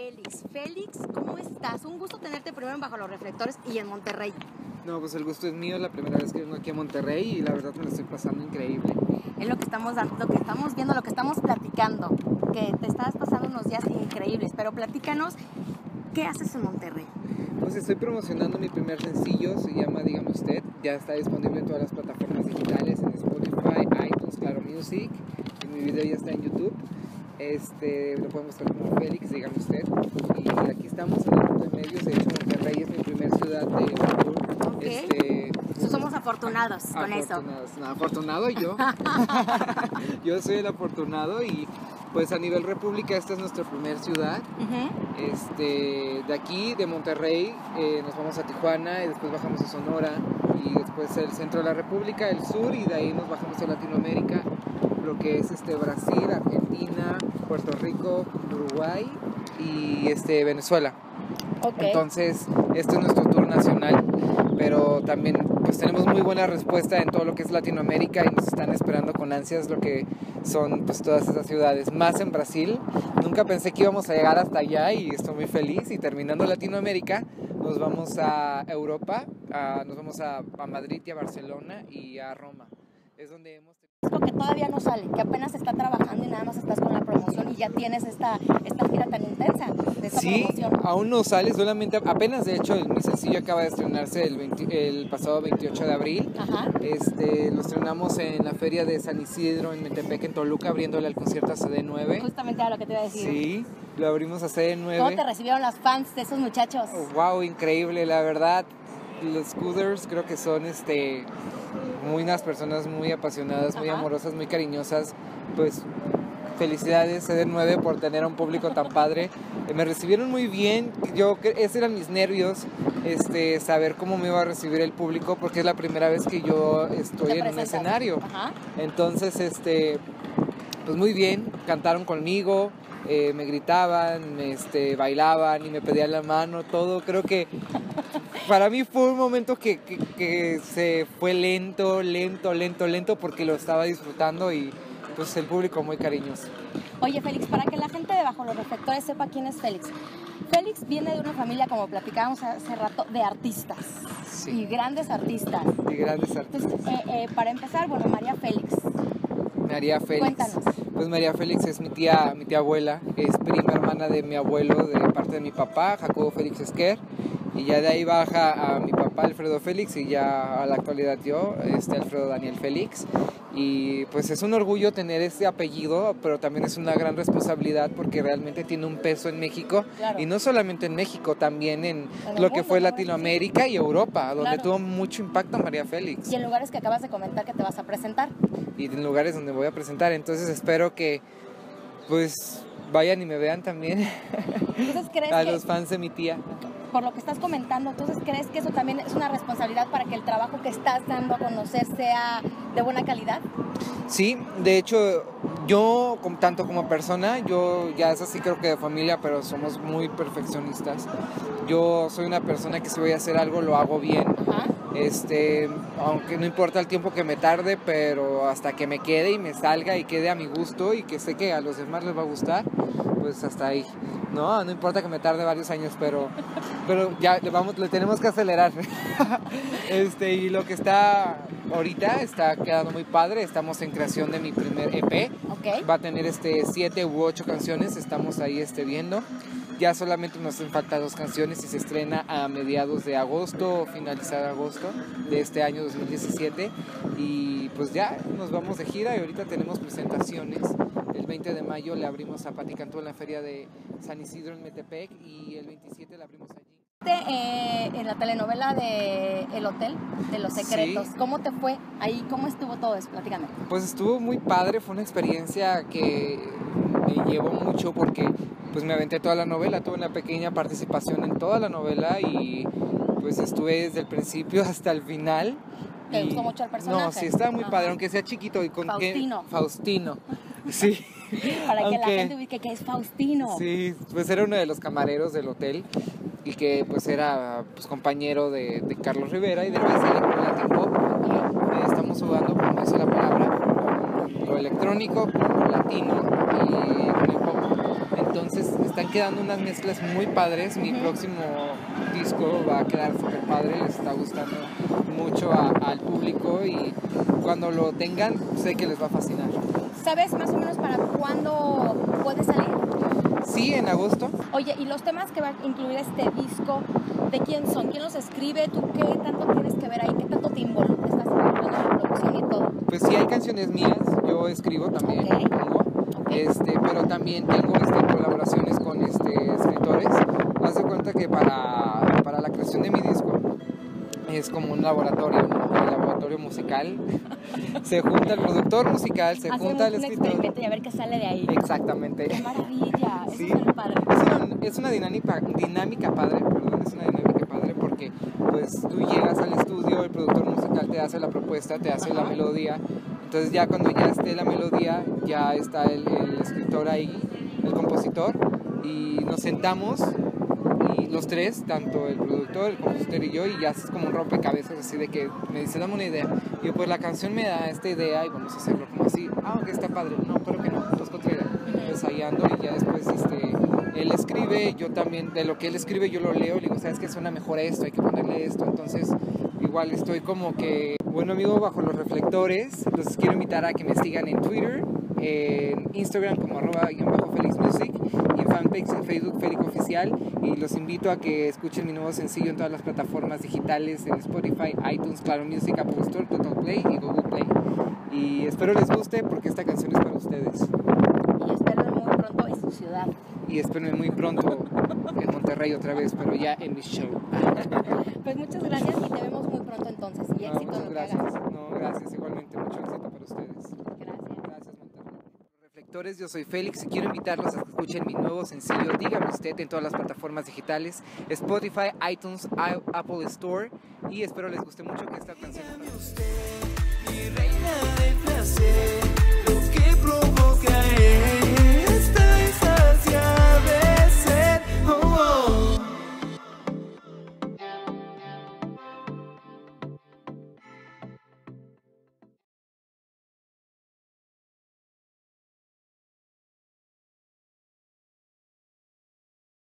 Félix. Félix, ¿cómo estás? Un gusto tenerte primero en Bajo los Reflectores y en Monterrey. No, pues el gusto es mío, es la primera vez que vengo aquí a Monterrey y la verdad me lo estoy pasando increíble. Es lo que estamos lo que estamos viendo, lo que estamos platicando, que te estás pasando unos días increíbles, pero platícanos, ¿qué haces en Monterrey? Pues estoy promocionando mi primer sencillo, se llama Dígame Usted, ya está disponible en todas las plataformas digitales, en Spotify, iTunes, Claro Music, y mi video ya está en YouTube. Este, lo pueden buscar como Félix, dígame usted. Y aquí estamos en el mundo de medios. De hecho, Monterrey es mi primer ciudad de Sur. Ok. Este, Somos afortunados con eso. afortunados. No, afortunado yo. yo soy el afortunado y pues a nivel república esta es nuestra primer ciudad. Ujú. Este, de aquí, de Monterrey, eh, nos vamos a Tijuana y después bajamos a Sonora y después el centro de la República, el sur y de ahí nos bajamos a Latinoamérica, lo que es este Brasil, Argentina, Puerto Rico, Uruguay y este Venezuela. Ok. Entonces, este es nuestro tour nacional, pero también pues tenemos muy buena respuesta en todo lo que es Latinoamérica y nos están esperando con ansias lo que son pues todas esas ciudades, más en Brasil. Nunca pensé que íbamos a llegar hasta allá y estoy muy feliz y terminando Latinoamérica nos vamos a Europa, a- nos vamos a, a Madrid y a Barcelona y a Roma. Es donde hemos Porque todavía no sale, que apenas está trabajando y nada más estás con la promoción y ya tienes esta, esta gira tan intensa de esta Sí, promoción. aún no sale, solamente apenas de hecho mi sencillo acaba de estrenarse el, 20 el pasado 28 de abril. Ajá. Este, lo estrenamos en la feria de San Isidro en Metepec, en Toluca, abriéndole al concierto a CD9. Justamente era lo que te iba a decir. Sí, lo abrimos a ¿Cómo te CD9. recibieron las fans de esos muchachos? wow, increíble, la verdad. Los Scooters creo que son este, muy unas personas muy apasionadas, muy Ajá. amorosas, muy cariñosas. Pues felicidades CD9 por tener a un público tan padre. Eh, me recibieron muy bien. Yo esos eran mis nervios, este, saber cómo me iba a recibir el público porque es la primera vez que yo estoy en un escenario. Ajá. Entonces, este, pues muy bien, cantaron conmigo, eh, me gritaban, me, este, bailaban y me pedían la mano, todo. Creo que para mí fue un momento que, que- que se fue lento, lento, lento, lento porque lo estaba disfrutando y pues el público muy cariñoso. Oye, Félix, para que la gente de Bajo los Reflectores sepa quién es Félix. Félix viene de una familia, como platicábamos hace rato, de artistas. Y Sí, grandes artistas. y grandes artistas. Entonces, eh, eh, para empezar, bueno, María Félix. María Félix. Cuéntanos. Pues María Félix es mi tía, mi tía abuela, es prima hermana de mi abuelo de parte de mi papá, Jacobo Félix Esquer. Y ya de ahí baja a mi papá Alfredo Félix y ya a la actualidad yo, este Alfredo Daniel Félix. Y pues es un orgullo tener ese apellido, pero también es una gran responsabilidad porque realmente tiene un peso en México. Claro. Y no solamente en México, también en, lo que mundo, fue ¿no? Latinoamérica y Europa, donde Claro. tuvo mucho impacto María Félix Y en lugares que acabas de comentar que te vas a presentar. y en lugares donde voy a presentar. Entonces espero que pues vayan y me vean también Entonces, ¿crees a que, los fans de mi tía. Por lo que estás comentando, entonces crees que eso también es una responsabilidad para que el trabajo que estás dando a conocer sea de buena calidad? Sí, de hecho yo como- tanto como persona, yo ya es así creo que de familia, pero somos muy perfeccionistas. Yo soy una persona que si voy a hacer algo lo hago bien. Ajá. Este, aunque no importa el tiempo que me tarde, pero hasta que me quede y me salga y quede a mi gusto y que sé que a los demás les va a gustar, pues hasta ahí. No, no importa que me tarde varios años, pero, pero ya le vamos, le tenemos que acelerar. este, y lo que está ahorita está quedando muy padre. Estamos en creación de mi primer EP. Ok. Va a tener este siete u ocho canciones, estamos ahí este, viendo. Ya solamente nos hacen falta dos canciones y se estrena a mediados de agosto finalizar agosto de este año 2017. Y pues ya nos vamos de gira y ahorita tenemos presentaciones. El 20 de mayo le abrimos a Pati Cantú en la feria de San Isidro en Metepec y el 27 la abrimos allí. Eh, en la telenovela de El Hotel, de los Sí. secretos, ¿cómo te fue ahí? ¿Cómo estuvo todo eso? Platícame. Pues estuvo muy padre, fue una experiencia que me llevó mucho porque pues me aventé toda la novela, tuve una pequeña participación en toda la novela y pues estuve desde el principio hasta el final. ¿Te y- gustó mucho el personaje? No, sí, estaba muy Ajá. padre, aunque sea chiquito y con que- Faustino. Faustino. Sí. Para que la Aunque- gente ubique que es Faustino. Sí, pues era uno de los camareros del hotel y que pues era pues compañero de, de Carlos Rivera y de Latin Pop. Eh, Estamos jugando, dice la palabra, lo electrónico, con lo latino y con el pop. Entonces están quedando unas mezclas muy padres. Mi próximo disco va a quedar súper padre, les está gustando mucho al público y cuando lo tengan sé que les va a fascinar. ¿Sabes más o menos para cuándo puede salir? Sí, en agosto. Oye, ¿y los temas que va a incluir este disco, de quién son? ¿Quién los escribe? ¿Tú qué tanto tienes que ver ahí? ¿Qué tanto te involucras? ¿Estás involucrado en la producción y todo? Pues sí, hay canciones mías, yo escribo también, Ok. pongo, Ok. este, pero también tengo este, colaboraciones con este, escritores. Haz de cuenta que para, para la creación de mi disco es como un laboratorio, ¿no? Un laboratorio musical. Se junta el productor musical, se Hacemos junta el un escritor. experimento y a ver qué sale de ahí. Exactamente. ¡Qué maravilla! Eso Sí. es padre. Es una, es una dinámica, dinámica padre, perdón, es una dinámica padre porque pues tú llegas al estudio, el productor musical te hace la propuesta, te hace la Ajá. melodía, entonces ya cuando ya esté la melodía, ya está el, el escritor ahí, el compositor, y nos sentamos y los tres, tanto el productor, el compositor y yo, y ya es como un rompecabezas así de que me dice, dame una idea, y yo, pues la canción me da esta idea y vamos a hacerlo como así, ah, ok, está padre, no, pero que no, otra idea, ensayando y ya después este, él escribe, yo también, de lo que él escribe yo lo leo le digo, sabes que suena mejor esto, hay que ponerle esto, entonces igual estoy como que, bueno amigo, bajo los reflectores, entonces quiero invitar a que me sigan en Twitter, en Instagram como arroba guion bajo Felix Music y en fanpage en Facebook Félix Oficial y los invito a que escuchen mi nuevo sencillo en todas las plataformas digitales, en Spotify, iTunes, Claro Music, Apple Store, Total Play y Google Play. Y espero les guste porque esta canción es para ustedes. Y espero muy pronto en su ciudad. Y espero muy pronto en Monterrey otra vez, pero ya en mi show. Pues muchas gracias y te vemos muy pronto entonces. Y no, éxito. Muchas gracias. No, gracias. Igualmente, mucho éxito para ustedes. Gracias. Gracias, Monterrey. Reflectores, yo soy Félix y quiero invitarlos a que escuchen mi nuevo sencillo Dígame usted en todas las plataformas digitales, Spotify, iTunes, Apple Store y espero les guste mucho que esta canción. Dígame usted, mi reina de placer, lo que provoca es...